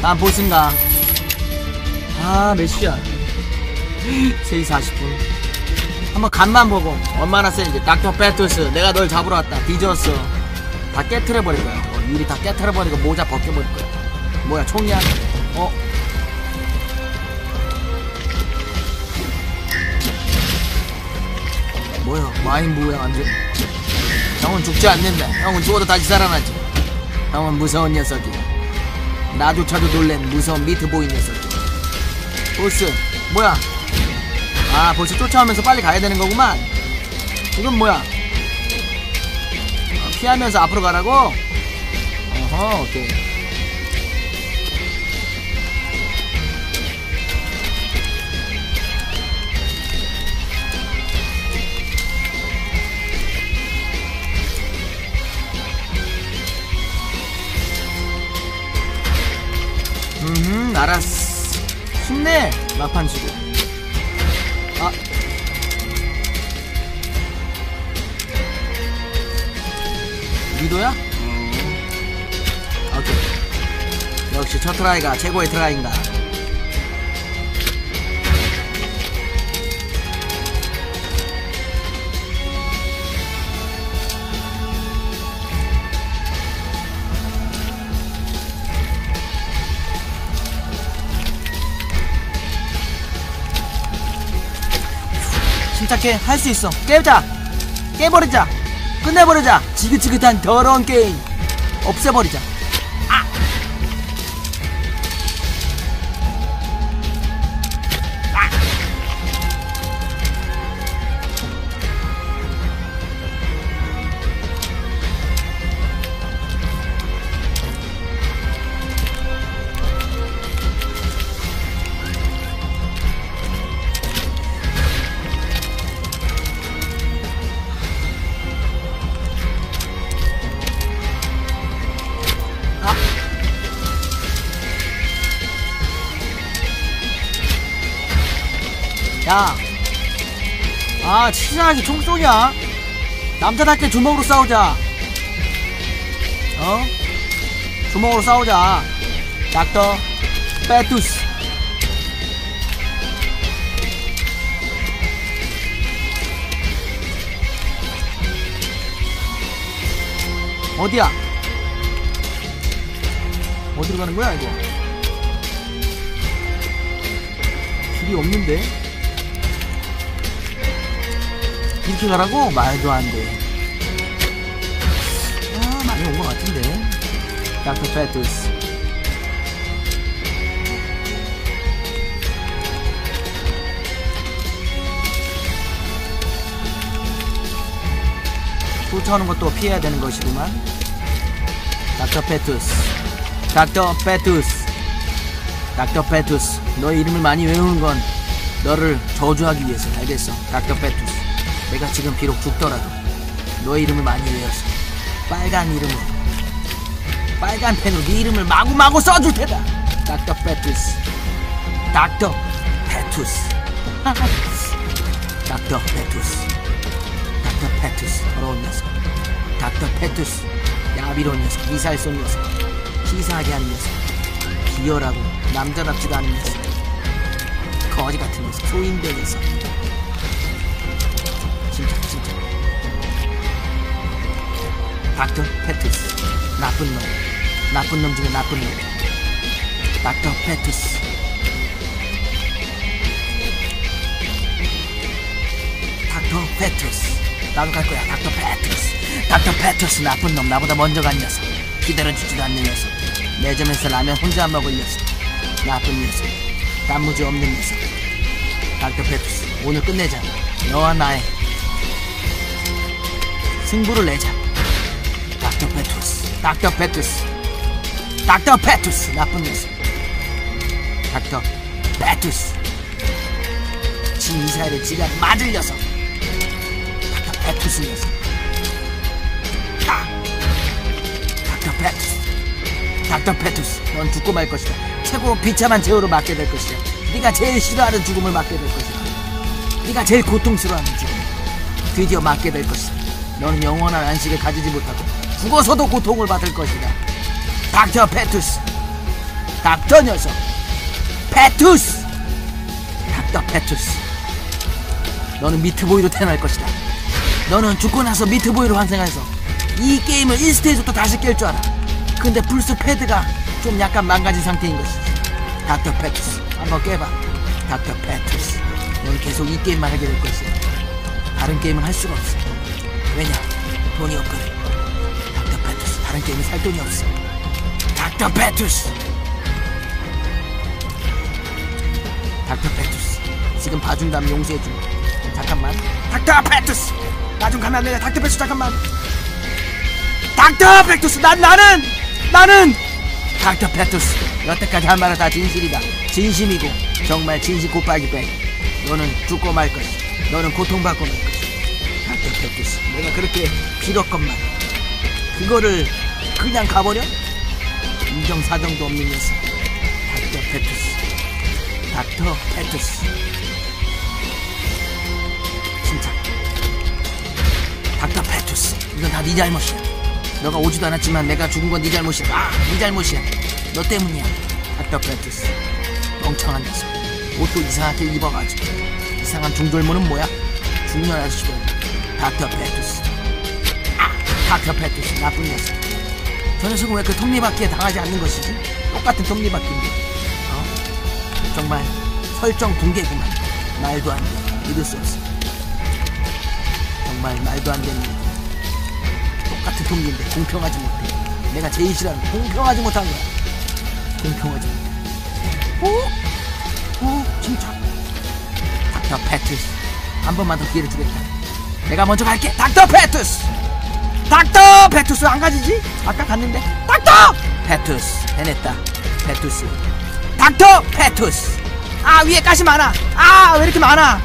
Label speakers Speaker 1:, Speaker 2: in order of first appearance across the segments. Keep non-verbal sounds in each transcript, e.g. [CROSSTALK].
Speaker 1: 다음 보스인가 아몇 시야? [LAUGHS] 3시 40분. 한번 간만 보고. 얼마나 센지 닥터 패투스 내가 널 잡으러 왔다. 뒤졌어 다 깨트려버릴 거야. 어, 유리 다 깨트려버리고 모자 벗겨버릴 거야. 뭐야 총이야? 어? 뭐야 마인 뭐야 완전? 형은 죽지 않는다. 형은 죽어도 다시 살아나지. 형은 무서운 녀석이야 나조차도 놀랜 무서운 미트보이 녀석이야 보스 뭐야? 아 벌써 쫓아오면서 빨리 가야 되는 거구만. 이건 뭐야? 어, 피하면서 앞으로 가라고? 어허 오케이 음 알았어. 쉽네 막판 치고. 아. 리도야? 오케이. 역시 첫 트라이가 최고의 트라이인가 침착해. 할 수 있어. 깨자. 깨버리자. 끝내버리자. 지긋지긋한 더러운 게임. 없애버리자 아 치사하게 총 쏘냐? 남자답게 주먹으로 싸우자. 어? 주먹으로 싸우자. 닥터 빼투스. 어디야? 어디로 가는 거야 이거? 길이 없는데? 이렇게 가라고? 말도 안 돼. 아, 많이 온 것 같은데. 닥터 패투스. 쫓아오는 것도 피해야 되는 것이구만. 닥터 패투스. 닥터 페투스. 닥터 페투스. 너의 이름을 많이 외우는 건 너를 저주하기 위해서. 알겠어. 닥터 페투스. 내가 지금 비록 죽더라도 너의 이름을 많이 외웠어. 빨간 이름으로. 빨간 펜으로 네 이름을 마구마구 써줄 테다. 닥터 페투스. 닥터 페투스. [LAUGHS] 닥터 페투스. 닥터 페투스. 더러운 녀석. 닥터 패투스. 야비로운 녀석. 미사일 쏜 녀석. 치사하게 하는 녀석. 비열하고 남자답지도 않은 녀석. 거지 같은 녀석. 소인대 녀석. 닥터 패투스. 나쁜 놈. 나쁜 놈 중에 나쁜 놈. 닥터 패투스. 닥터 페투스. 나도 갈 거야. 닥터 페투스. 닥터 페투스 나쁜 놈. 나보다 먼저 간 녀석. 기다려주지도 않는 녀석. 매점에서 라면 혼자 먹을 녀석. 나쁜 녀석. 단무지 없는 녀석. 닥터 페투스 오늘 끝내자. 너와 나의 승부를 내자. 닥터 페투스, 닥터 페투스, 나쁜 녀석. 닥터 페투스. 지 미사일을 지가 맞을 녀석. 닥터 페투스 녀석. 아! 닥터 페투스. 닥터 페투스, 넌 죽고 말 것이다. 최고 비참한 최후를 맞게 될 것이다. 네가 제일 싫어하는 죽음을 맞게 될 것이다. 네가 제일 고통스러워하는 죽음. 드디어 맞게 될 것이다. 너는 영원한 안식을 가지지 못하고 죽어서도 고통을 받을 것이다. 닥터 페투스. 닥터 녀석. 페투스. 닥터 페투스. 너는 미트보이로 태어날 것이다. 너는 죽고 나서 미트보이로 환생해서 이 게임을 1스테이지부터 다시 깰 줄 알아. 근데 플스 패드가 좀 약간 망가진 상태인 것이지. 닥터 페투스. 한번 깨봐. 닥터 페투스. 넌 계속 이 게임만 하게 될 것이야. 다른 게임은 할 수가 없어. 왜냐? 돈이 없거든 다른 게임은 살 돈이 없어. 닥터 페투스! 닥터 페투스 지금 봐준다면 용서해 줘. 잠깐만. 닥터 페투스! 나 좀 가면 안 되냐? 닥터 페투스 잠깐만. 닥터 페투스 난 나는 나는 닥터 페투스. 여태까지 한 말은 다 진실이다. 진심이고 정말 진심 곱하기 백 너는 죽고 말 것이 너는 고통받고 말 것이 닥터 페투스 내가 그렇게 빌었건만. 그거를 그냥 가버려? 인정사정도 없는 녀석. 닥터 페투스. 닥터 페투스. 진짜. 닥터 페투스 이건 다 네 잘못이야. 너가 오지도 않았지만 내가 죽은 건 네 잘못이야. 아 네 잘못이야. 너 때문이야. 닥터 페투스. 멍청한 녀석. 옷도 이상하게 입어가지고. 이상한 중절모는 뭐야? 중년 아저씨도 닥터 페투스. 아 닥터 페투스. 나쁜 녀석 저 녀석은 왜 그 톱니바퀴에 당하지 않는 것이지? 똑같은 톱니바퀴인데. 어? 정말 설정 붕괴구만. 말도 안 돼. 믿을 수 없어. 정말 말도 안 되는 일. 똑같은 톱니인데 공평하지 못해. 내가 제일 싫어하는 거. 공평하지 못한 거야. 공평하지 못해. 오? 오 진짜? 닥터 페투스. 한 번만 더 기회를 주겠다. 내가 먼저 갈게. 닥터 페투스 닥터! 페투스 안 가지지? 아까 갔는데. 닥터! 페투스 해냈다. 페투스. 닥터! 페투스. 아 위에 가시 많아. 아 왜 이렇게 많아?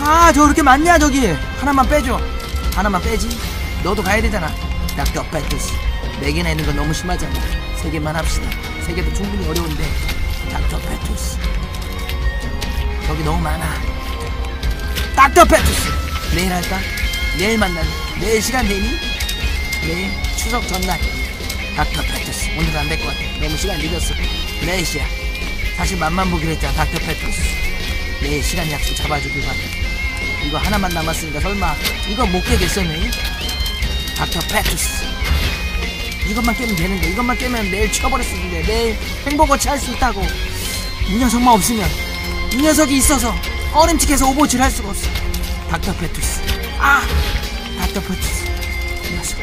Speaker 1: 아 저 이렇게 많냐 저기? 하나만 빼줘. 하나만 빼지. 너도 가야 되잖아. 닥터 패투스. 네 개나 있는 건 너무 심하잖아. 세 개만 합시다. 세 개도 충분히 어려운데. 닥터 패투스. 저기 너무 많아. 닥터 패투스. 내일 할까? 내일 만날래 내일 시간 되니? 내일 추석 전날. 닥터 패투스. 오늘은 안될 것 같아. 너무 시간 늦었어. 4시야. 사실 맛만 보기로 했잖아 닥터 패투스. 내일 시간 약속 잡아주길 바래. 이거 하나만 남았으니까 설마 이거 못 깨겠어네 닥터 패투스. 이것만 깨면 되는 데 이것만 깨면 내일 쳐버릴 수 있는데. 내일 행복어치 할 수 있다고. 이 녀석만 없으면 이 녀석이 있어서 어림칙해서 오버워치를 할 수가 없어. 닥터 패투스 아 녀석 이 녀석.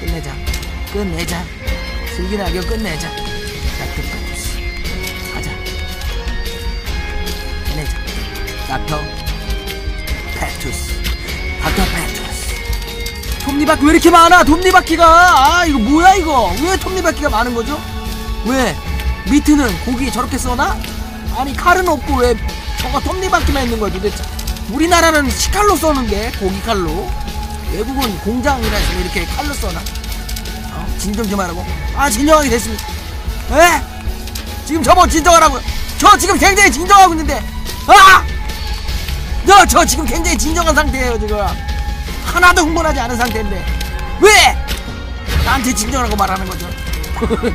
Speaker 1: 끝내자. 끝내자. 슬기나게 끝내자. 닥터 패투스 가자. 끝내자. 닥터 패투스. 닥터 패투스. 톱니바퀴 왜 이렇게 많아? 톱니바퀴가. 아 이거 뭐야 이거? 왜 톱니바퀴가 많은 거죠? 왜 미트는 고기 저렇게 써나? 아니 칼은 없고 왜 저거 톱니바퀴만 있는 거야 도대체 우리나라는 식칼로 써는 게 고기 칼로. 외국은 공장이라서 이렇게 칼로 써나? 어? 진정 좀 하라고? 아 진정하게 됐습니다. 에? 지금 저보고 진정하라고요 저 지금 굉장히 진정하고 있는데. 아! 너저 지금 굉장히 진정한 상태예요 지금. 하나도 흥분하지 않은 상태인데. 왜? 나한테 진정하라고 말하는 거죠. [LAUGHS]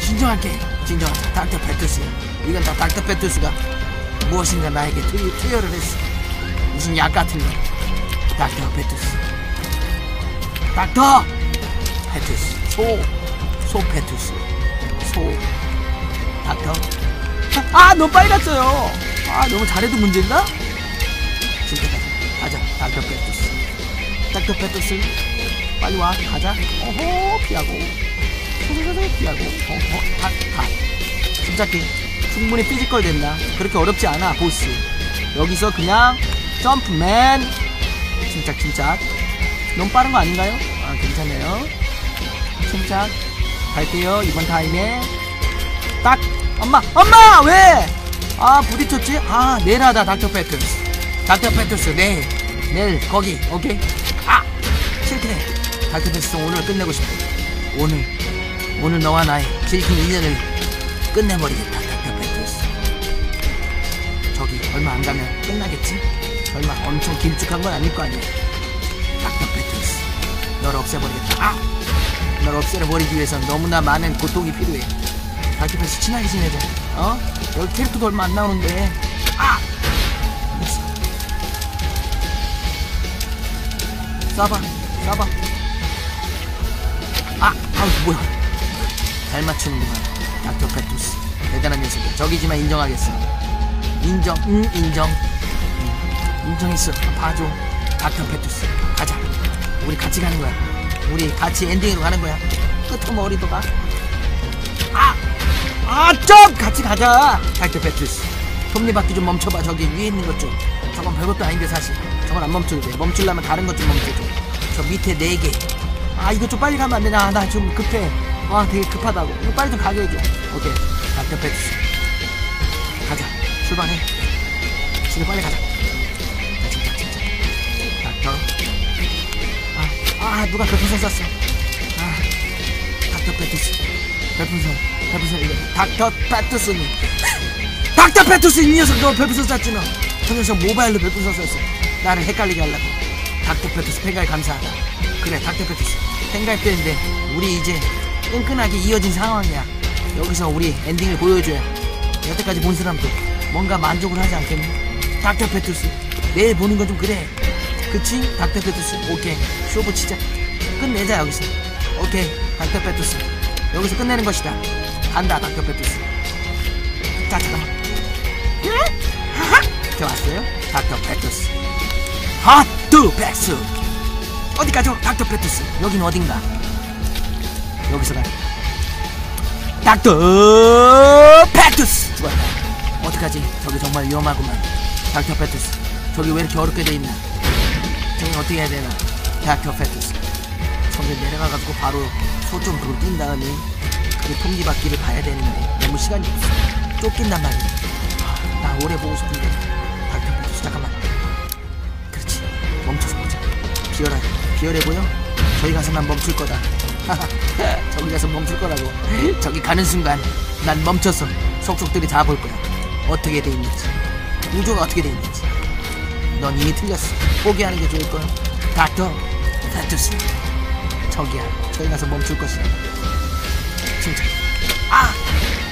Speaker 1: 진정할게 진정하자 닥터 페투스 이건 다 닥터 페투스가 무엇인가 나에게 투, 투여 를 했어. 무슨 약 같은 거 닥터 페투스. 닥터 페투스. 소, 소 페투스. 소. 닥터. 아 너무 빨리 갔어요. 아 너무 잘해도 문제인가? 진짜 가자. 가자 닥터 페투스. 닥터 페투스 빨리 와. 가자. 어허 피하고. 피하고. 어허 탁탁 침착해 충분히 physical 된다. 그렇게 어렵지 않아 보스. 여기서 그냥 점프맨. 침착 침착. 너무 빠른 거 아닌가요? 아 괜찮네요. 침착. 갈게요 이번 타임에. 딱! 엄마! 엄마! 왜? 아 부딪혔지? 아 내일 하다 닥터 패투스. 닥터 패투스 내일 내일 거기 오케이? 아! 싫대 닥터 패투스 오늘 끝내고 싶어. 오늘. 오늘 너와 나의 질긴 인연을 끝내버리겠다 얼마 안 가면 끝나겠지? 설마 엄청 길쭉한 건 아닐 거 아니야. 닥터 패투스 너를 없애버리겠다. 아! 널 없애버리기 위해선 너무나 많은 고통이 필요해. 닥터패스 친하게 지내자. 어? 여기 캐릭터도 얼마 안 나오는데. 아! 쏴봐. 쏴봐. 아! 아우 뭐야. 잘 맞추는구만. 닥터 페투스 대단한 녀석이야. 적이지만 인정하겠어 인정 응 인정. 응, 인정했어. 봐줘. 닥터 페투스. 가자. 우리 같이 가는 거야. 우리 같이 엔딩으로 가는 거야. 끄트머리도 가 아! 아좀 같이 가자. 닥터 페투스. 톱니바퀴 좀 멈춰봐. 저기 위에 있는 것좀. 저건 별것도 아닌데 사실. 저건 안 멈춰도 돼. 멈추려면 다른 것 좀 멈춰줘. 저 밑에 네개아 이거 좀 빨리 가면 안 되나? 나 좀 급해. 아 되게 급하다고. 이거 빨리 좀 가게 해줘. 오케이. 닥터 페투스. 가자 출발해. 지금 빨리 가자. 자, 진짜 진짜. 닥터 아, 아 누가 별풍선 쐈어? 아 닥터 페투스. 별풍선 별풍선 이거. 닥터 페투스니. [LAUGHS] 닥터 페투스 이 녀석 너 별풍선 쐈지 너저 녀석 모바일로 별풍선 쐈어? 나를 헷갈리게 하려고. 닥터 페투스 팬가입 감사하다. 그래 닥터 페투스. 팬가입되는데 우리 이제 끈끈하게 이어진 상황이야. 여기서 우리 엔딩을 보여줘야. 여태까지 본 사람도 뭔가 만족을 하지 않겠니? 닥터 페투스 내일 보는 건 좀 그래. 그치? 닥터 페투스? 오케이. 쇼부 치자. 끝내자 여기서. 오케이. 닥터 페투스. 여기서 끝내는 것이다. 간다 닥터 페투스. 자 잠깐만 저 왔어요? 닥터 페투스. 핫두 백스 어디 가죠? 닥터 페투스. 여긴 어딘가? 여기서 가. 닥터 페투스. 죽었다 어떡하지 저기 정말 위험하구만. 닥터 페투스 저기 왜 이렇게 어렵게 돼 있나? 저기 어떻게 해야 되나? 닥터 페투스. 저기 내려가가지고 바로 소좀 그로 뛴 다음에 그 톱니바퀴를 봐야 되는데 너무 시간이 없어. 쫓긴단 말이야. 아, 나 오래 보고 싶은데 닥터 페투스 잠깐만. 그렇지. 멈춰서 보자. 비열하 비열해 보여? 저기 가서만 멈출 거다. [LAUGHS] 저기 가서 멈출 거라고. 저기 가는 순간 난 멈춰서 속속들이 다 볼 거야 어떻게 돼 있는지 우주가 어떻게 돼 있는지. 넌 이미 틀렸어. 포기하는 게 좋을 거야. 닥터. 페투스. 저기야 저기 가서 멈출 것이다. 침착 아!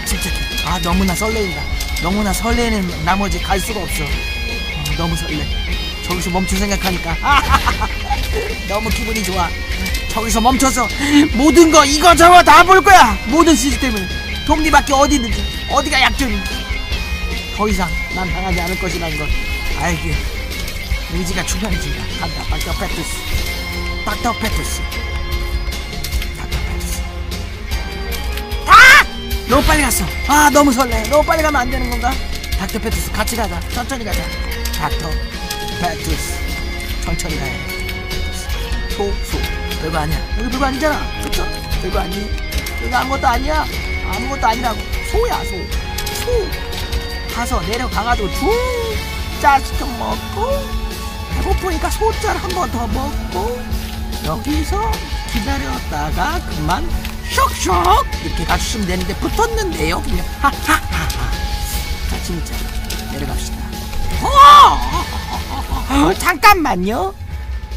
Speaker 1: 침착해. 아 너무나 설레인다. 너무나 설레는 나머지 갈 수가 없어. 어, 너무 설레. 저기서 멈출 생각하니까. [LAUGHS] 너무 기분이 좋아. 저기서 멈춰서 모든 거 이거 저거 다 볼 거야. 모든 시스템을. 톱니바퀴 어디 있는지 어디가 약점인지 더 이상 난 당하지 않을 것이라는 걸 알기에 의지가 충만해진다. 간다. 닥터 페투스. 닥터 페투스. 닥터 페투스. 아! 너무 빨리 갔어. 아 너무 설레. 너무 빨리 가면 안 되는 건가? 닥터 페투스 같이 가자. 천천히 가자. 닥터 페투스. 천천히 가야 돼. 소, 소. 별거 아니야. 여기 별거 아니잖아. 그쵸? 별거 아니. 여기 아무것도 아니야. 아무것도 아니라고. 소야 소. 소. 가서 내려가가지고 쭉 짜식 좀 먹고 배고프니까 소짤 한번 더 먹고 여기서 기다렸다가 그만 쇽쇽 이렇게 가주시면 되는데 붙었는데요 그냥. 하하하하. 자 진짜 내려갑시다. 어, 잠깐만요.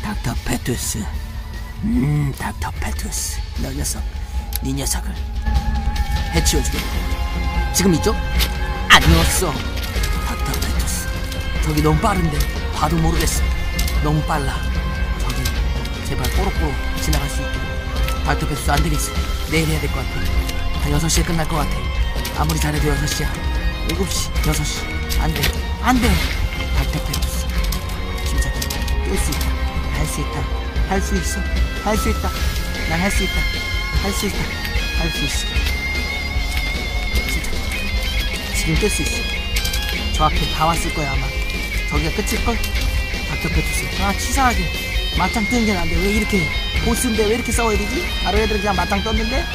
Speaker 1: 닥터 페투스. 음 닥터 페투스. 너 녀석 네 녀석을 해치워주겠다 지금 이쪽? 아니었어. 닥터 페투스. 저기 너무 빠른데? 봐도 모르겠어. 너무 빨라. 저기 제발 꼬록꼬록 지나갈 수 있게. 페투스 안 되겠어. 내일 해야 될 것 같아. 한 6시에 끝날 것 같아. 아무리 잘해도 6시야. 7시 6시. 안 돼. 안돼. 닥터 페투스. 침착해 뛸수 있다. 할 수 있다. 할 수 있어. 할 수 있다. 난 할 수 있다. 할 수 있다. 할 수 있어 지금 뜰수 있어. 저 앞에 다 왔을 거야 아마. 저기가 끝일걸? 닥터 페투스 아 치사하게. 맞짱 뜨는 게 난데 왜 이렇게 보스인데 왜 이렇게 싸워야 되지? 다른 애들은 그냥 맞짱 떴는데?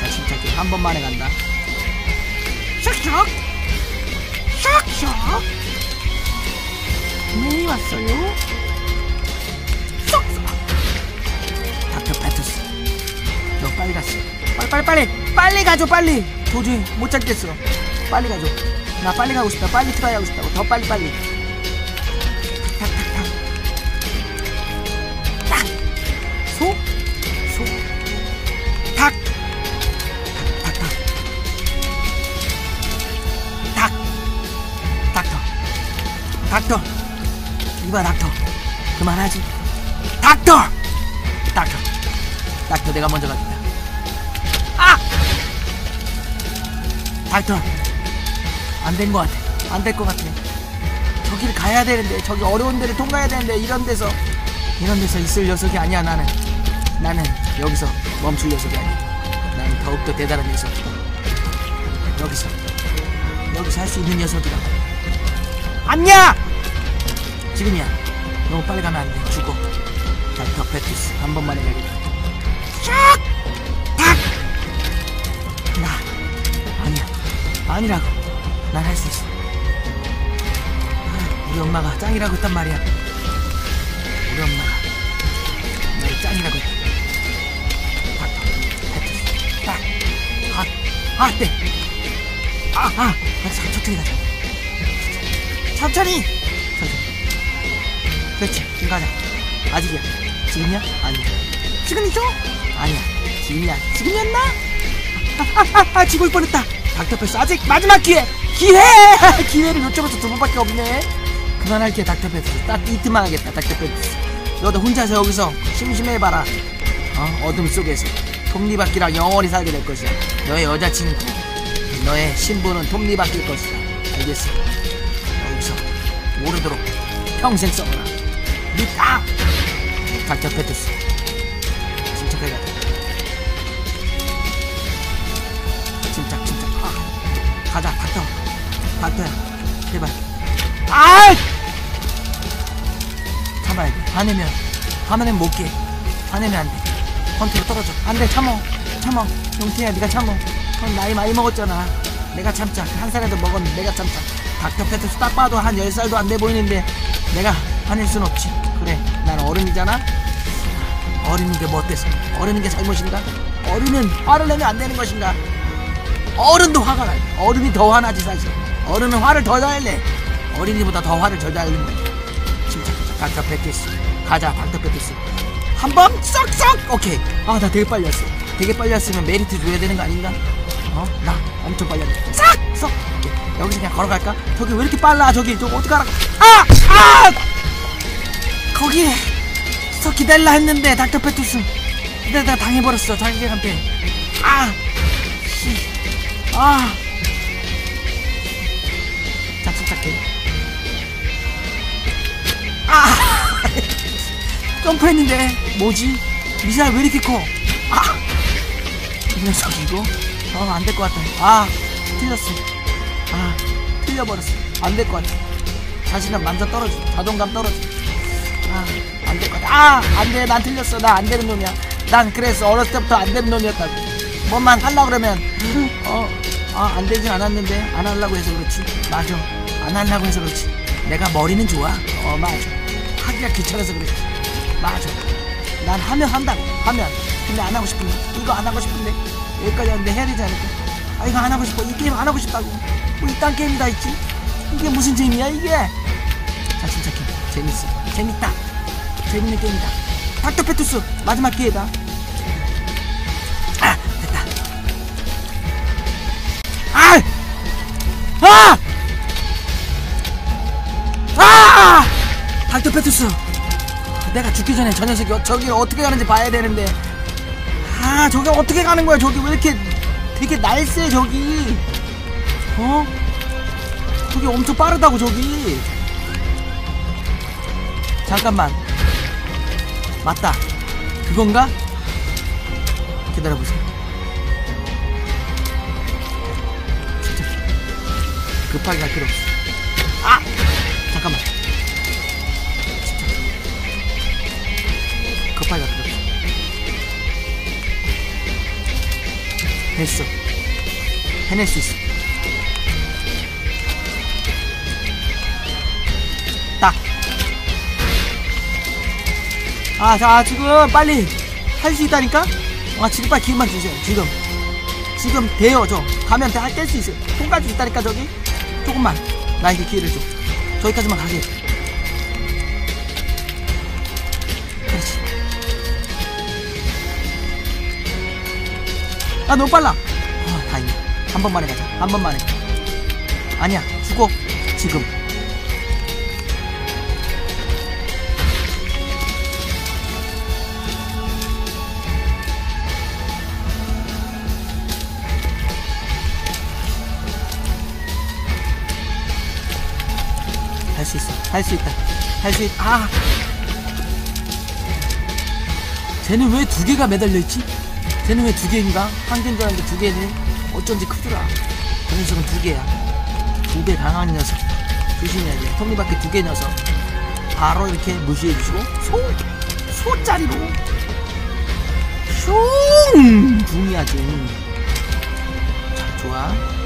Speaker 1: 자 침착해. 한 번만에 간다. 샥샥! 샥샥! 네 왔어요? 쏙쏙 닥터 페투스 너 빨리 갔어 빨리 빨리 빨리! 빨리 가줘 빨리 도저히 못 찾겠어. 빨리 가줘. 나 빨리 가고 싶다. 빨리 try 하고 싶다고. 더 빨리 빨리. 탁탁탁. 딱 소? 소? 닭! 닭, 닭, 닭! 닭! 닥터. 닥터. 이봐 닥터. 그만하지. 닥터! 닥터. 닥터 내가 먼저 간다 닥터 안된 것 같아. 안 될 것 같아. 저기를 가야 되는데 저기 어려운 데를 통과해야 되는데 이런 데서 이런 데서 있을 녀석이 아니야 나는. 나는 여기서 멈출 녀석이 아니야. 나는 더욱더 대단한 녀석이다 여기서. 여기서 할 수 있는 녀석이다 아니야 지금이야. 너무 빨리 가면 안돼. 죽어. 닥터 패티스 한 번만 해야겠다. 샥! 아니라고 난 할 수 있어 아, 우리 엄마가 짱이라고 했단 말이야 우리 엄마가 나를 짱이라고 했다 아, 아, 네. 아, 아, 아, 천- 천천히 가자. 천천히! 천천히. 그렇지, 지금 가자. 아직이야. 지금이야? 아니야. 지금이죠? 아니야. 지금이야. 지금이었나? 하하하하, 죽을 뻔했다. 닥터패스 아직 마지막 기회! 기회! [LAUGHS] 기회를 요점에서 두 번밖에 없네. 그만할게, 닥터패스. 딱 이틀만 하겠다, 닥터패스. 너도 혼자서 여기서 심심해봐라. 어? 어둠 속에서 톱니바퀴랑 영원히 살게 될 것이야. 너의 여자친구, 너의 신부는 톱니바퀴일 것이다. 알겠어? 여기서 오르도록 평생 써보라. 믿다! 닥터 패트스. 침착하게 가 가자, 닥터. 닥터야. 제발. 아! 참아야 돼. 화내면, 화내면 못 깨. 화내면 안 돼. 컨트롤 떨어져. 안 돼, 참어. 참어. 용태야, 네가 참어. 넌 나이 많이 먹었잖아. 내가 참자. 한 살에도 먹었는데 내가 참자. 닥터 페투스 딱 봐도 한 10살도 안 돼 보이는데 내가 화낼 순 없지. 그래, 난 어른이잖아. 어른인 게 뭐 어때서? 어른인 게 잘못인가? 어른은 화를 내면 안 되는 것인가? 어른도 화가 나. 어른이 더 화나지 사실. 어른은 화를 더 잘 내. 어린이보다 더 화를 더잘 낸다. 침착하자. 닥터 페투스. 가자, 닥터 페투스. 한 번 쏙쏙! 오케이. 아, 나 되게 빨리 왔어. 되게 빨리 왔으면 메리트 줘야 되는 거 아닌가? 어? 나 엄청 빨리 왔네. 싹! 쏙! 오케이. 여기서 그냥 걸어갈까? 저기 왜 이렇게 빨라? 저기, 저거 어떡하라고. 아! 아! 거기에 서 기다리라 했는데, 닥터 패티스. 근데 내가 당해버렸어, 자기한테. 아! 씨. 아! 자, 침착해. 아! [LAUGHS] 점프했는데 뭐지? 미사일 왜 이렇게 커? 아! 이 녀석 이거? 어, 안 될 것 같아. 아, 틀렸어. 아, 틀려버렸어. 안 될 것 같아. 자신감 완전 떨어지. 자존감 떨어지. 아, 안 될 것 같아. 아, 안 돼. 난 틀렸어. 나 안 되는 놈이야. 난 그래서 어렸을 때부터 안 되는 놈이었다고. 뭐만 하려고 그러면, 어, 아, 안 되진 않았는데, 안 하려고 해서 그렇지. 맞아. 안 하려고 해서 그렇지. 내가 머리는 좋아. 어, 맞아. 하기가 귀찮아서 그래. 맞아. 난 하면 한다고. 하면. 근데 안 하고 싶은데. 이거 안 하고 싶은데. 여기까지 하는데 해야 되지 않을까? 아, 이거 안 하고 싶어. 이 게임 안 하고 싶다고. 뭐 이딴 게임이 다 있지. 이게 무슨 재미야, 이게? 자, 침착해. 재밌어. 재밌다. 재밌는 게임이다. 닥터 페투스. 마지막 기회다. 닥터 페투스. 내가 죽기 전에 저 녀석이 어- 저기를 어떻게 가는지 봐야 되는데. 아, 저기 어떻게 가는 거야? 저기 왜 이렇게 되게 날쌔 저기. 어? 저기 엄청 빠르다고 저기. 잠깐만. 맞다. 그건가? 기다려보세요. 진짜 급하게 갈 필요 없어. 아! 됐어. 해낼 수 있어. 딱. 아, 자, 지금 빨리 할 수 있다니까? 아, 지금 빨리 기회만 주세요. 지금. 지금 돼요, 저. 가면 다 깰 수 있어요. 통과할 수 있다니까, 저기. 조금만. 나에게 기회를 줘. 저기까지만 가게. 아 너무 빨라. 아 다행이야. 한 번만에 가자. 한 번만 해. 아니야 죽어. 지금. 할 수 있어. 할 수 있다. 할 수 있다 아! 쟤는 왜 두 개가 매달려 있지? 쟤는 왜 두 개인가? 한 개인 줄 알았는데 두 개네. 어쩐지 크더라. 그 녀석은 두 개야. 두 배 강한 녀석. 조심해야 돼. 톱니바퀴 두 개 녀석. 바로 이렇게 무시해 주시고 소! 소짜리로 슝! 붕이야지. 자, 좋아. 아!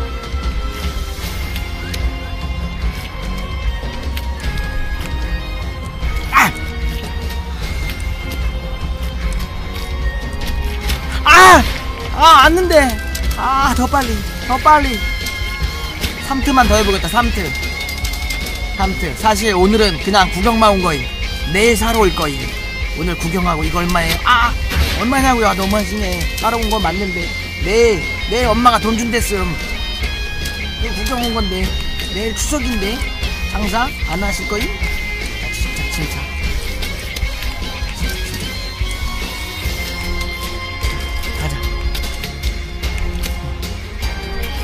Speaker 1: 아, 안는데. 아, 더 빨리. 더 빨리. 3트만 더 해보겠다. 3트. 3트. 사실 오늘은 그냥 구경만 온 거임. 내일 사러 올 거임. 오늘 구경하고 이거 얼마에? 아! 얼마냐고요? 아, 너무 하시네. 따로 온건 맞는데. 내일, 내일 엄마가 돈 준댔음. 이거 구경 온 건데. 내일 추석인데. 장사 안 하실 거임? 아, 진짜, 진짜.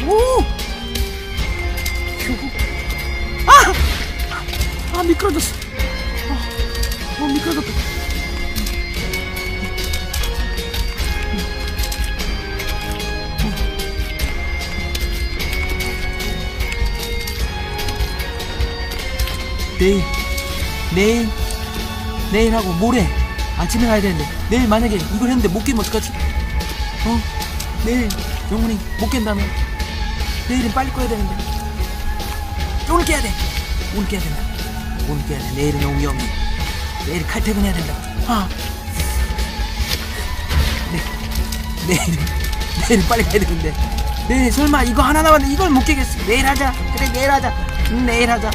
Speaker 1: 오! 휴. 아! 아, 미끄러졌어. 아, 어, 미끄러졌다. 내일, 내일, 내일 하고 모레 아침에 가야 되는데 내일 만약에 이걸 했는데 못 깨면 어떡하지? 어? 내일 영훈이 못 깬다면 내일은 빨리 꺼야 되는데. 오늘 깨야 돼. 오늘 깨야 된다. 오늘 깨야 돼. 내일은 너무 위험해 내일 칼퇴근해야 된다. 아 네, 내일은 내일은 빨리 가야 되는데. 내일 설마 이거 하나 남았는데 이걸 못 깨겠어. 내일 하자. 그래 내일 하자. 응, 내일 하자.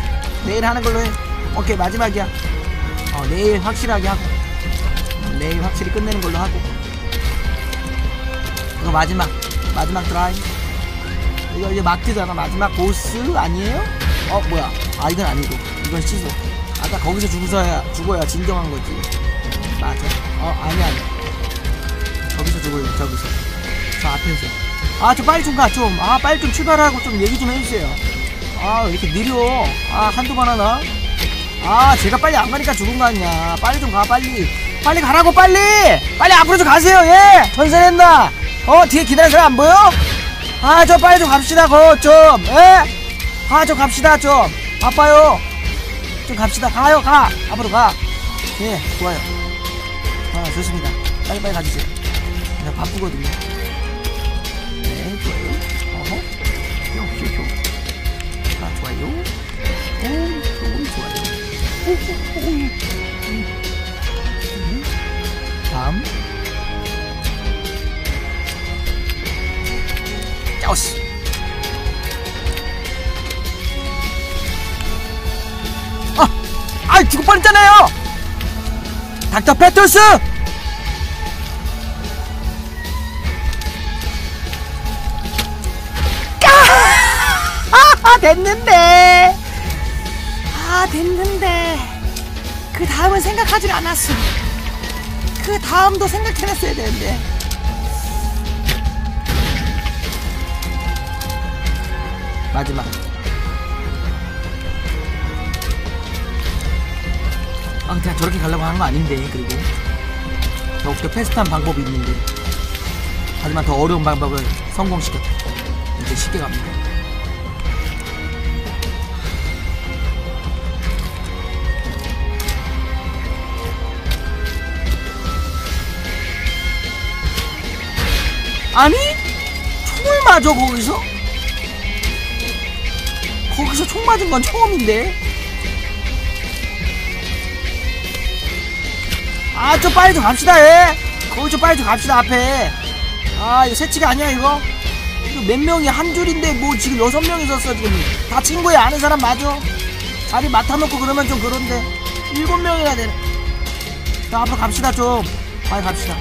Speaker 1: 내일 하는 걸로 해. 오케이 마지막이야. 어 내일 확실하게 하고. 내일 확실히 끝내는 걸로 하고. 이거 마지막. 마지막 드라이 이거 이제 막트잖아. 마지막 보스 아니에요? 어 뭐야? 아 이건 아니고. 이건 취소 아까 거기서 죽어야 죽어야 진정한 거지. 맞아 어 아니 아니. 저기서 죽어요. 저기서. 저 앞에서. 아 저 빨리 좀가 좀. 아 빨리 좀 출발하고 좀 얘기 좀 해주세요. 아 왜 이렇게 느려? 아 한두 번 하나? 아 제가 빨리 안 가니까 죽은 거 아니야. 빨리 좀 가 빨리. 빨리 가라고 빨리! 빨리 앞으로 좀 가세요 예! 전세낸다 어 뒤에 기다리는 사람 안 보여? 아 저 빨리 좀 갑시다 거좀. 예? 아좀 갑시다 좀. 바빠요. 좀 갑시다. 가요 가. 앞으로 가예 좋아요. 아 좋습니다. 빨리빨리 가주세요. 내가 바쁘거든요. 네 좋아요. 어허. 효효효 아 좋아요. 오 좋아요. 오오오 짜오스 아! 아 죽을 뻔했잖아요. 닥터 페토스! [LAUGHS] 아 됐는데. 아 됐는데. 그 다음은 생각하질 않았어. 그 다음도 생각해냈어야 되는데 마지막. 아 그냥 저렇게 가려고 하는 거 아닌데 그리고 더욱더 패스트한 방법이 있는데. 하지만 더 어려운 방법을 성공시켰다. 이제 쉽게 갑니다. 아니? 총을 맞아 거기서 거기서 총 맞은 건 처음인데. 아 좀 빨리 좀 갑시다 예 거기 좀 빨리 좀 갑시다 앞에. 아 이거 새치가 아니야 이거? 이거 몇 명이 한 줄인데 뭐 지금 여섯 명이 섰어 지금. 다 친구야 아는 사람 맞아? 자리 맡아놓고 그러면 좀 그런데. 일곱 명이나 되네. 자 앞으로 갑시다 좀. 빨리 갑시다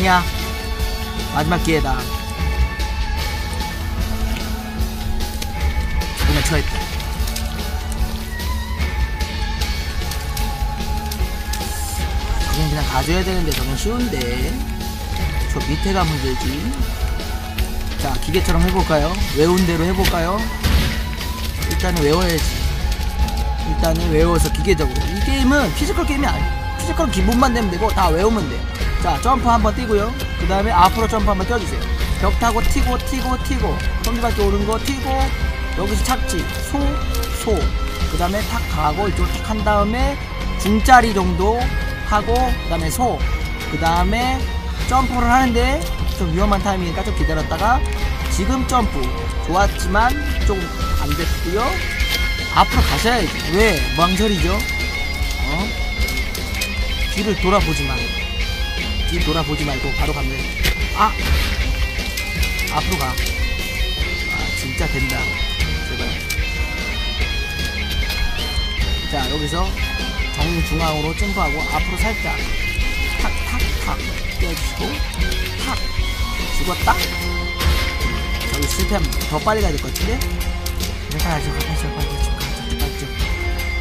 Speaker 1: 아니야. 마지막 기회다. 처했다. 저긴 그냥 가줘야 되는데 저건 쉬운데. 저 밑에가 문제지. 자, 기계처럼 해볼까요? 외운 대로 해볼까요? 일단은 외워야지. 일단은 외워서 기계적으로. 이 게임은 physical 게임이 아니야. physical 기본만 되면 되고 다 외우면 돼. 자, 점프 한번 뛰고요. 그 다음에 앞으로 점프 한번 뛰어주세요. 벽 타고 튀고 튀고 튀고 성지밖에 오른 거 튀고 여기서 착지 소 소. 그 다음에 탁 가고 이쪽으로 탁 한 다음에 중짜리 정도 하고 그 다음에 소. 그 다음에 점프를 하는데 좀 위험한 타이밍이니까 좀 기다렸다가 지금 점프 좋았지만 조금 안 됐고요. 앞으로 가셔야지. 왜? 망설이죠? 어? 뒤를 돌아보지 마. 뒤 돌아보지 말고 바로 가면 돼. 아! 앞으로 가. 아, 진짜 된다. 제발. 자, 여기서 정중앙으로 점프하고 앞으로 살짝 탁, 탁, 탁 떼어주시고 탁! 죽었다? 저기 실패하면 더 빨리 가야 될 것 같은데? 내가 가야죠, 가야죠, 가야죠, 가야죠.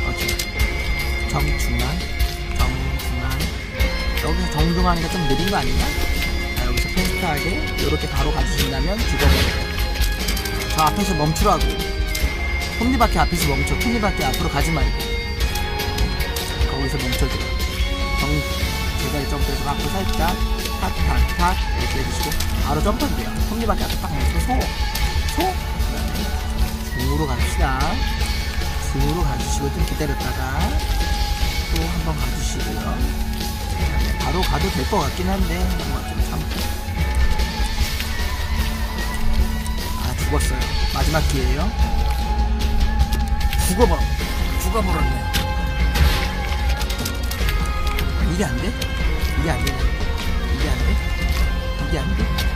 Speaker 1: 오케이. 정중앙, 정중앙. 여기서 정중앙이가 좀 느린 거 아니냐? 자, 여기서 페스트하게 이렇게 바로 가주신다면 죽어버려요. 저 앞에서 멈추라고. 톱니바퀴 앞에서 멈춰. 톱니바퀴 앞으로 가지 말고. 거기서 멈춰줘. 정, 제자리 점프해서 앞으로 살짝 탁, 탁, 탁 이렇게 해주시고 바로 점프하면 돼요. 톱니바퀴 앞에 딱 멈추고 소, 소. 그 다음에 중으로 갑시다. 중으로 가주시고 좀 기다렸다가 가도 될 것 같긴 한데 뭐좀 참고 아 죽었어요 마지막 기회예요 죽어버 죽어버렸네 이게 안 돼? 이게 안 되네 이게 안 돼? 이게 안 돼?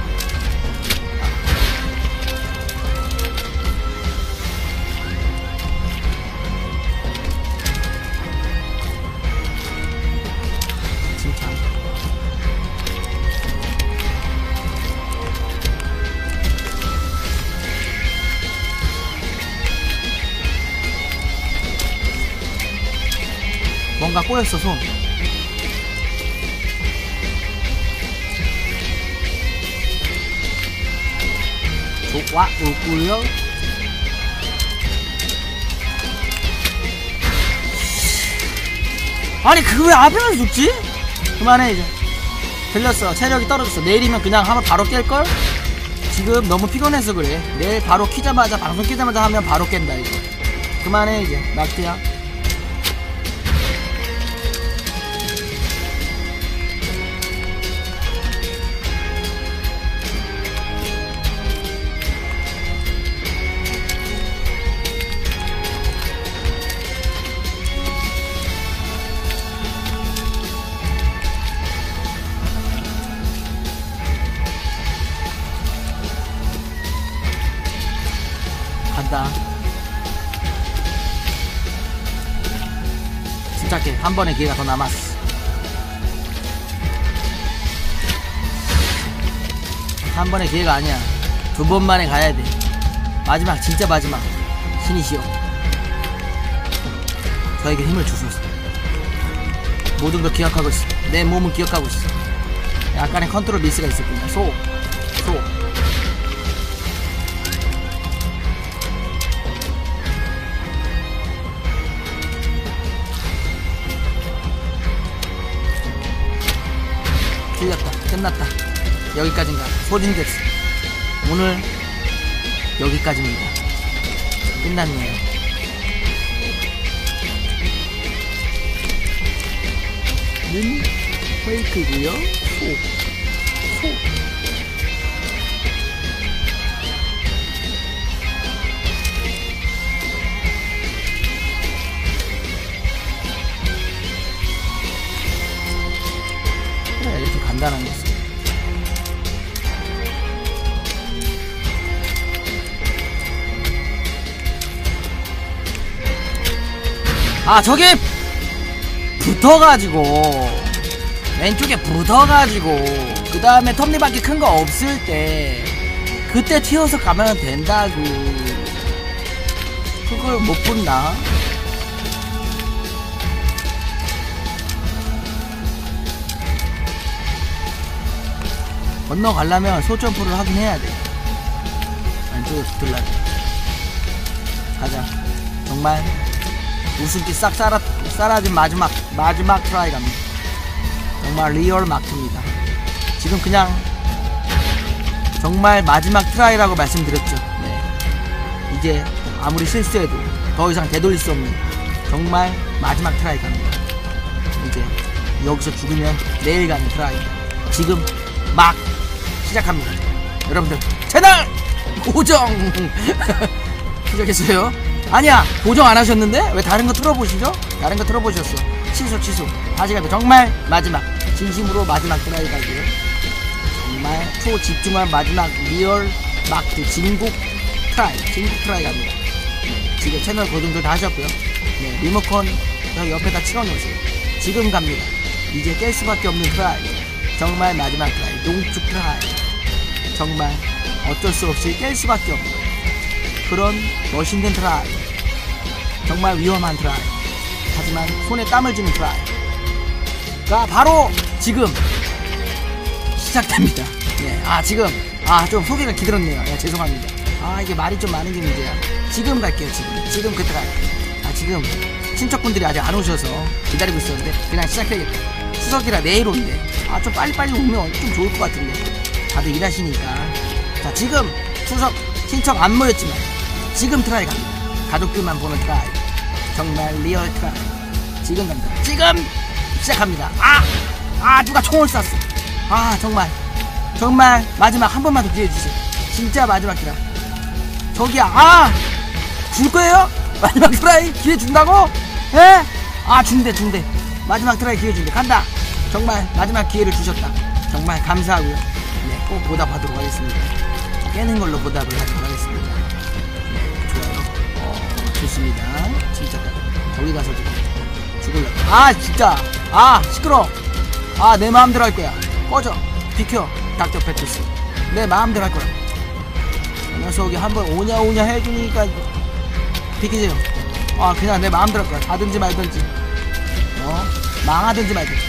Speaker 1: 꼬였어 손 좋아 오고요. 아니 그 왜 앞에만 죽지? 그만해 이제. 들렸어. 체력이 떨어졌어. 내일이면 그냥 하면 바로 깰걸? 지금 너무 피곤해서 그래. 내일 바로 키자마자 방송 키자마자 하면 바로 깬다 이거. 그만해 이제. 낙티야 침착해 한 번의 기회가 더 남았어. 한 번의 기회가 아니야. 두 번만에 가야 돼. 마지막 진짜 마지막. 신이시여. 저에게 힘을 주소서. 모든 걸 기억하고 있어. 내 몸은 기억하고 있어. 약간의 컨트롤 미스가 있었군요 소 소. 여기까지인가. 소진됐어. 오늘 여기까지입니다. 끝났네요. 는 페이크고요. 소. 아, 저기 붙어가지고 왼쪽에 붙어가지고 그 다음에 톱니바퀴 큰 거 없을 때 그때 튀어서 가면 된다고 그걸 못 본다. 건너가려면 소점프를 하긴 해야 돼. 왼쪽에 붙을라 가자. 정말 웃음기 싹 사라, 사라진 마지막, 마지막 try 갑니다. 정말 real 막트입니다. 지금 그냥 정말 마지막 try라고 말씀드렸죠. 네. 이제 아무리 실수해도 더 이상 되돌릴 수 없는 정말 마지막 try 갑니다. 이제 여기서 죽으면 내일 가는 try. 지금 막 시작합니다. 여러분들 채널 고정 [LAUGHS] 시작했어요. 아니야 고정 안 하셨는데 왜 다른 거 틀어보시죠? 다른 거 틀어보셨어. 취소 취소. 다시 가면 정말 마지막 진심으로 마지막 try 가기를 정말 초집중한 마지막 real 막트 진국 try 진국 try 갑니다. 네, 지금 채널 고정도 다 하셨고요. 네, 리모컨 옆에다 치워놓으세요. 지금 갑니다. 이제 깰 수밖에 없는 try. 정말 마지막 try. 농축 try. 정말 어쩔 수 없이 깰 수밖에 없는 그런 멋있는 try. 정말 위험한 try. 하지만 손에 땀을 쥐는 try가 바로 지금 시작됩니다. 예, 아 지금 아 좀 소개가 길었네요. 예, 죄송합니다. 아 이게 말이 좀 많은 게 문제야. 지금 갈게요. 지금 지금 그때 갈게요. 아 지금 친척분들이 아직 안 오셔서 기다리고 있었는데 그냥 시작해야겠다. 추석이라 내일 온대. 아 좀 빨리빨리 오면 좀 좋을 것 같은데 다들 일하시니까 자 지금 추석 친척 안 모였지만 지금 try 갑니다. 가족들만 보는 try. 정말 real try. 지금 갑니다. 지금 시작합니다. 아! 아 누가 총을 쐈어. 아 정말 정말 마지막 한 번만 더 기회 주세요. 진짜 마지막이라. 저기야 아 줄 거예요? 마지막 try 기회 준다고? 예? 아 준대 준대. 마지막 try 기회 준대. 간다. 정말 마지막 기회를 주셨다. 정말 감사하고요. 네, 꼭 보답하도록 하겠습니다. 깨는 걸로 보답을 하도록 하겠습니다. 좋습니다. 진짜 거기 가서 죽을래. 아 진짜. 아 시끄러. 아 내 마음대로 할 거야. 꺼져. 비켜. 닥터 패트스. 내 마음대로 할 거야. 이 녀석이 한번 오냐 오냐 해주니까 비키세요. 아 그냥 내 마음대로 할 거야. 하든지 말든지. 어? 망하든지 말든지.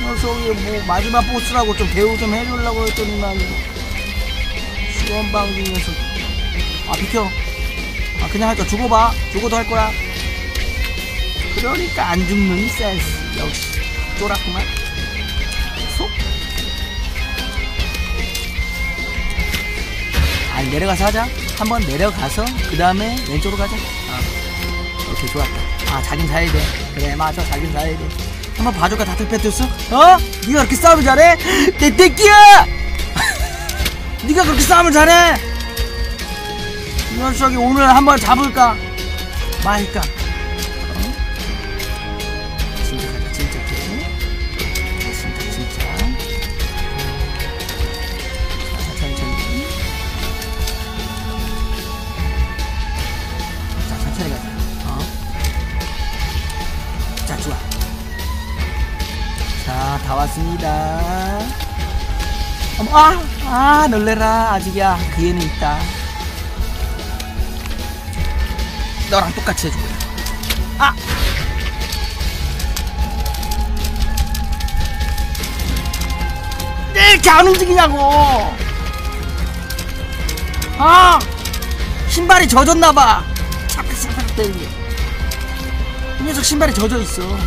Speaker 1: 이 녀석이 뭐 마지막 보스라고 좀 대우 좀 해주려고 했더니만 시원방진 녀석. 아 비켜. 아 그냥 할 거야. 죽어봐. 죽어도 할 거야. 그러니까 안 죽는 센스. 역시 쫄았구만. 속. 아 내려가서 하자. 한번 내려가서 그 다음에 왼쪽으로 가자. 아, 오케이 좋았다. 아 자긴 사야 돼. 그래 맞아 자긴 사야 돼. 한번 봐줄까 다트 패트스? 어? 네가 그렇게 싸움을 잘해? [LAUGHS] 내 떼끼야! [LAUGHS] 네가 그렇게 싸움을 잘해? 이 녀석이 오늘 한번 잡을까? 말까? 어? 진짜 가자 진짜 게 진짜 진짜 자 천천히 자 천천히 가자 어? 자 좋아 자 다 왔습니다 어머 아! 아 놀래라 아직이야 그 애는 있다 너랑 똑같이 해줄 거야 아! 왜 이렇게 안 움직이냐고 아 신발이 젖었나봐 차크차크 때리는 게. 이 녀석 신발이 젖어 있어 어?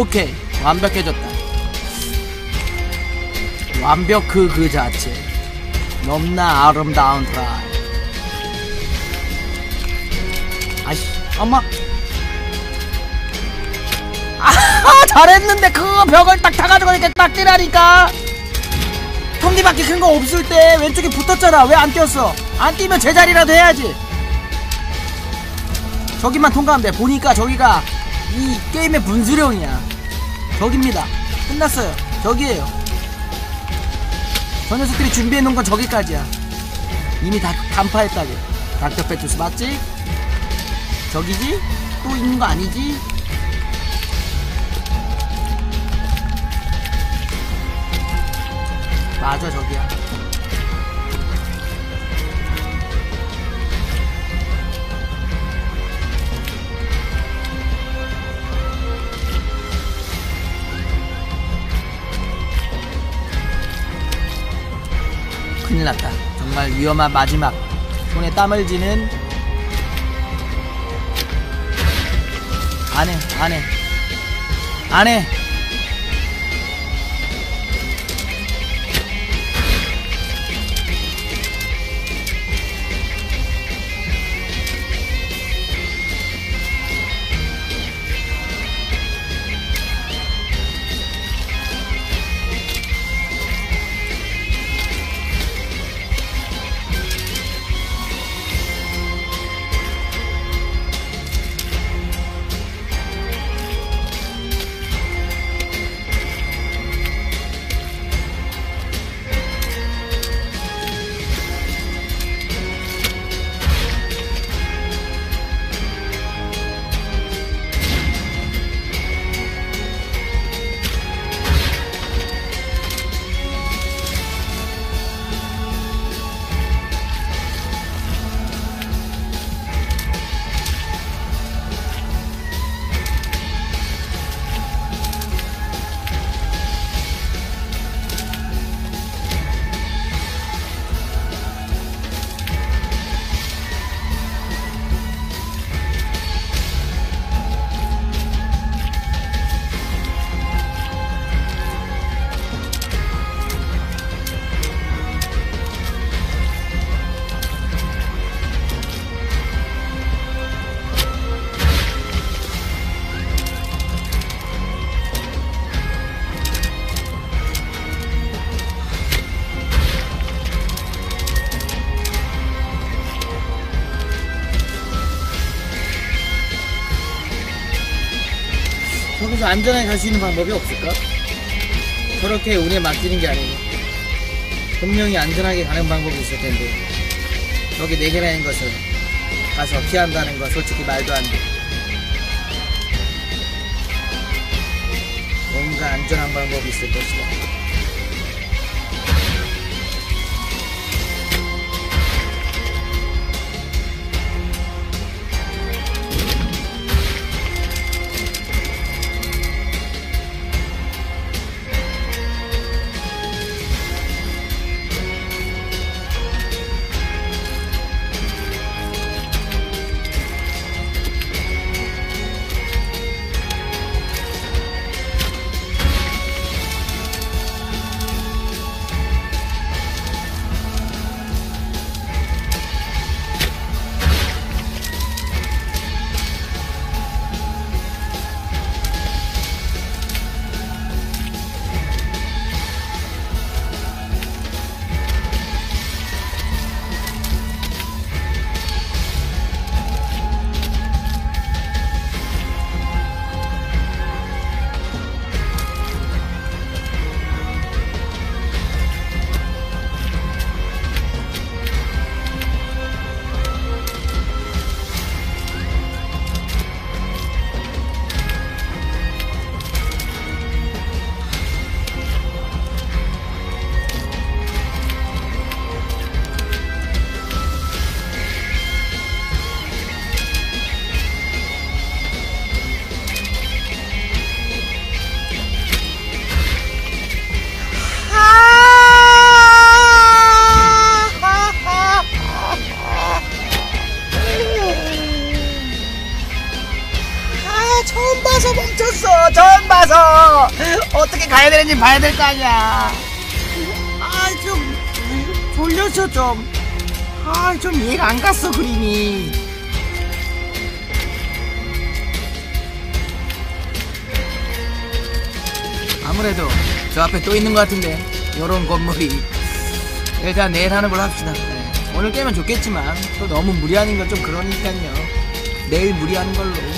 Speaker 1: 오케이. 완벽해졌다. 완벽 그 그 자체. 넘나 아름다운 try. 아이씨 엄마. 잘했는데 그 벽을 딱 타가지고 이렇게 딱 뛰라니까. 톱니바퀴 큰 거 없을 때 왼쪽에 붙었잖아. 왜 안 뛰었어? 안 뛰면 제자리라도 해야지. 저기만 통과하면 돼. 보니까 저기가 이 게임의 분수령이야 저기입니다 끝났어요 저기에요 저 녀석들이 준비해놓은 건 저기까지야 이미 다 간파했다고 닥터 페투스 맞지? 저기지? 또 있는 거 아니지? 맞아 저기야 큰일 났다. 정말 위험한 마지막. 손에 땀을 지는 안해 안해 안해 안전하게 갈 수 있는 방법이 없을까? 저렇게 운에 맡기는 게 아니고 분명히 안전하게 가는 방법이 있을 텐데 저기 네 개라는 것을 가서 피한다는 건 솔직히 말도 안 돼. 뭔가 안전한 방법이 있을 것이다. 되는지 봐야 될 거 아니야. 아, 좀 졸렸어 좀. 아, 좀 이해가 안 갔어 그림이. 아무래도 저 앞에 또 있는 것 같은데 요런 건물이 일단 내일 하는 걸로 합시다 네. 오늘 깨면 좋겠지만 또 너무 무리하는 건 좀 그러니까요 내일 무리하는 걸로 좀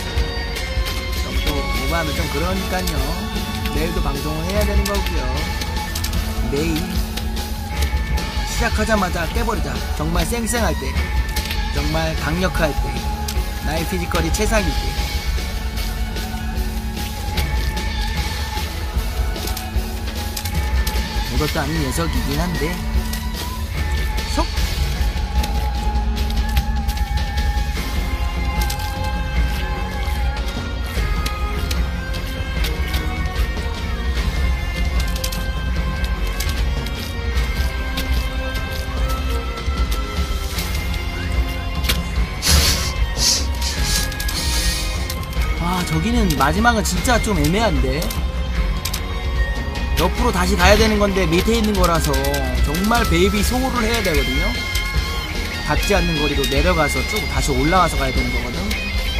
Speaker 1: 또 오버하면 좀 그러니까요 내일도 방송을 해야 되는 거고요. 내일 시작하자마자 깨버리자. 정말 쌩쌩할 때 정말 강력할 때 나의 피지컬이 최상일 때. 이것도 아닌 녀석이긴 한데 아 저기는 마지막은 진짜 좀 애매한데. 옆으로 다시 가야 되는 건데 밑에 있는 거라서 정말 베이비 소호를 해야 되거든요. 닿지 않는 거리로 내려가서 쭉 다시 올라와서 가야 되는 거거든.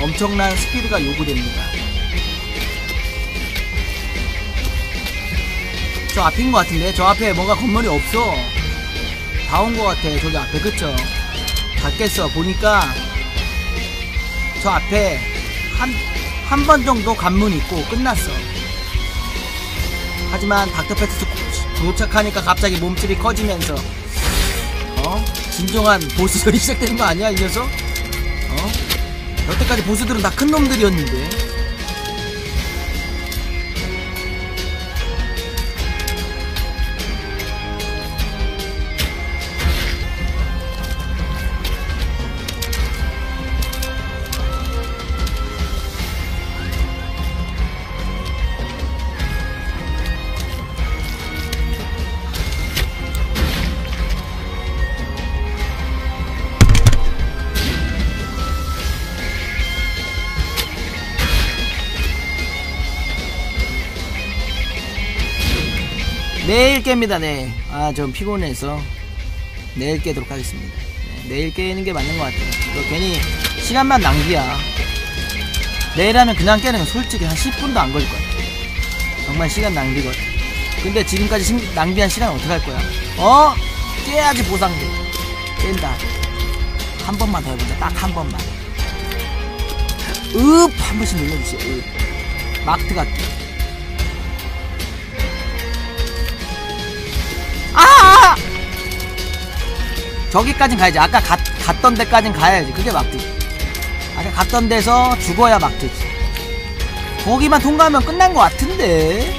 Speaker 1: 엄청난 스피드가 요구됩니다. 저 앞인 것 같은데? 저 앞에 뭔가 건물이 없어. 다 온 것 같아. 저기 앞에. 그쵸? 닿겠어. 보니까 저 앞에 한 한 번 정도 관문 있고 끝났어 하지만 닥터패트스 도착하니까 갑자기 몸집이 커지면서 어? 진정한 보스전이 시작되는 거 아니야 이 녀석? 어? 여태까지 보스들은 다 큰 놈들이었는데 내일 깹니다 네. 아 좀 피곤해서 내일 깨도록 하겠습니다. 네, 내일 깨는 게 맞는 것 같아요. 이거 괜히 시간만 낭비야. 내일 하면 그냥 깨는 건 솔직히 한 10분도 안 걸릴 것 같아 정말 시간 낭비거든 근데 지금까지 신- 낭비한 시간 어떻게 할 거야? 어? 깨야지 보상돼. 깬다. 한 번만 더 해보자. 딱 한 번만. 읍 한 번씩 눌러주세요. 읍. 마크트 같게 저기까진 가야지. 아까 갔, 갔던 데까진 가야지. 그게 막듯이. 아까 갔던 데서 죽어야 막듯이. 거기만 통과하면 끝난 것 같은데.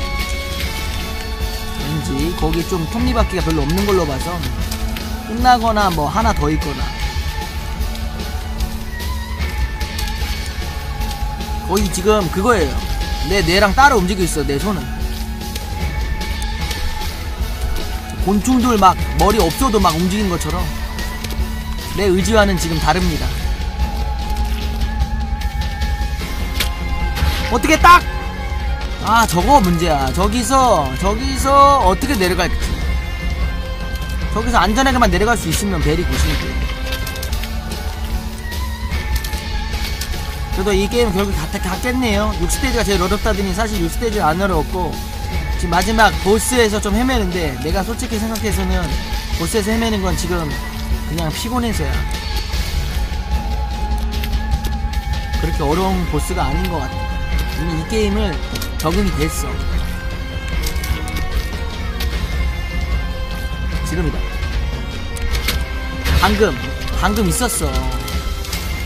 Speaker 1: 왠지 거기 좀 톱니바퀴가 별로 없는 걸로 봐서 끝나거나 뭐 하나 더 있거나. 거의 지금 그거예요. 내 뇌랑 따로 움직이고 있어. 내 손은. 곤충들 막 머리 없어도 막 움직이는 것처럼 내 의지와는 지금 다릅니다. 어떻게 딱! 아, 저거 문제야. 저기서, 저기서 어떻게 내려갈지. 저기서 안전하게만 내려갈 수 있으면 베리 굿인데. 그래도 이 게임 결국 다, 다 깼네요. 6스테이지가 제일 어렵다더니 사실 6스테이지 안 어려웠고, 지금 마지막 보스에서 좀 헤매는데 내가 솔직히 생각해서는 보스에서 헤매는 건 지금 그냥 피곤해서야. 그렇게 어려운 보스가 아닌 것 같아. 이미 이 게임을 적응이 됐어. 지금이다. 방금 방금 있었어.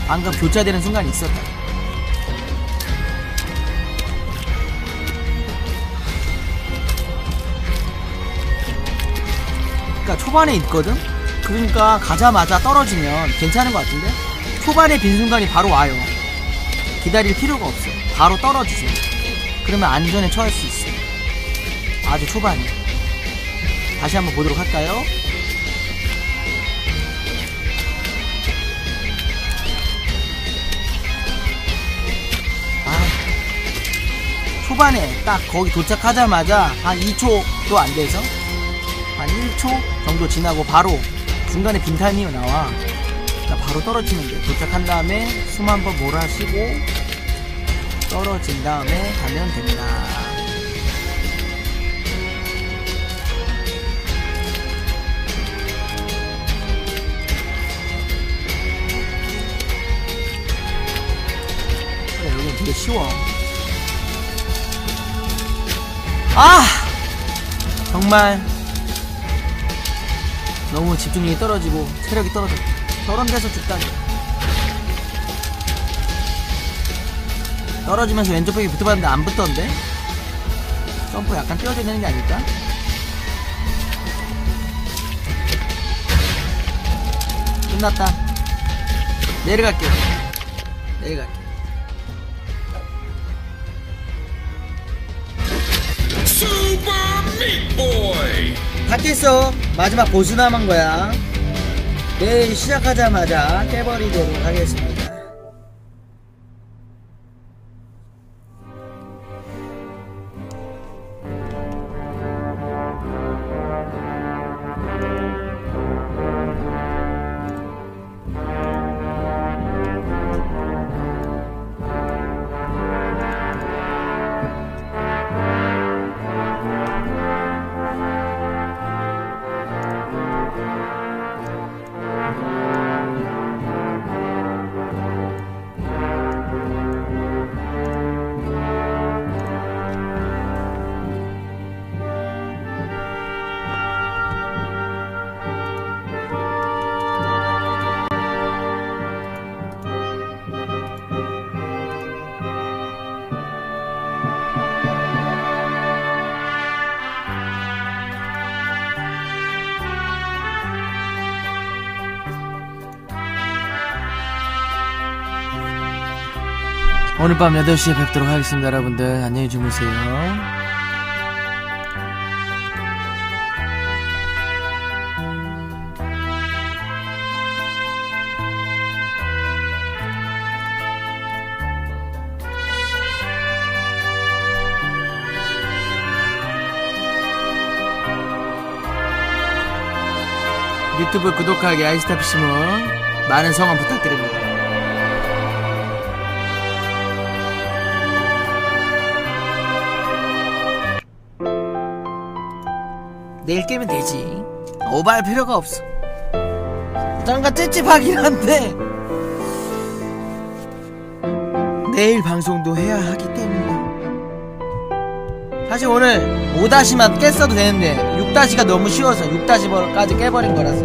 Speaker 1: 방금 교차되는 순간이 있었다. 그러니까 초반에 있거든? 그러니까 가자마자 떨어지면 괜찮은 것 같은데? 초반에 빈 순간이 바로 와요. 기다릴 필요가 없어. 바로 떨어지세요. 그러면 안전에 처할 수 있어요. 아주 초반에. 다시 한번 보도록 할까요? 아, 초반에 딱 거기 도착하자마자 한 2초도 안 돼서 한 1초 정도 지나고 바로 중간에 빈타임이 나와. 그러니까 바로 떨어지는데 도착한 다음에 숨 한번 몰아쉬고 떨어진 다음에 가면 됩니다. 그래 여기 되게 쉬워. 아! 정말 너무 집중력이 떨어지고 체력이 떨어져. 저런 데서 죽다니. 떨어지면서 왼쪽 벽에 붙어봤는데 안 붙던데? 점프 약간 띄워줘야 되는 게 아닐까? 끝났다. 내려갈게 내려갈게
Speaker 2: Boy.
Speaker 1: 팟캐스트 마지막 보스 남은 거야 내일 시작하자마자 깨버리도록 하겠습니다 오늘 밤 8시에 뵙도록 하겠습니다 여러분들. 안녕히 주무세요. 유튜브 구독하기 아이스타피시문 많은 성원 부탁드립니다 오버할 필요가 없어. 잠깐 찝찝하긴 한데. 내일 방송도 해야 하기 때문에. 사실 오늘 5다시만 깼어도 되는데 6다시가 너무 쉬워서 6다시까지 깨버린 거라서.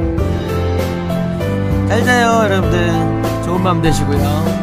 Speaker 1: 잘 자요 여러분들. 좋은 밤 되시고요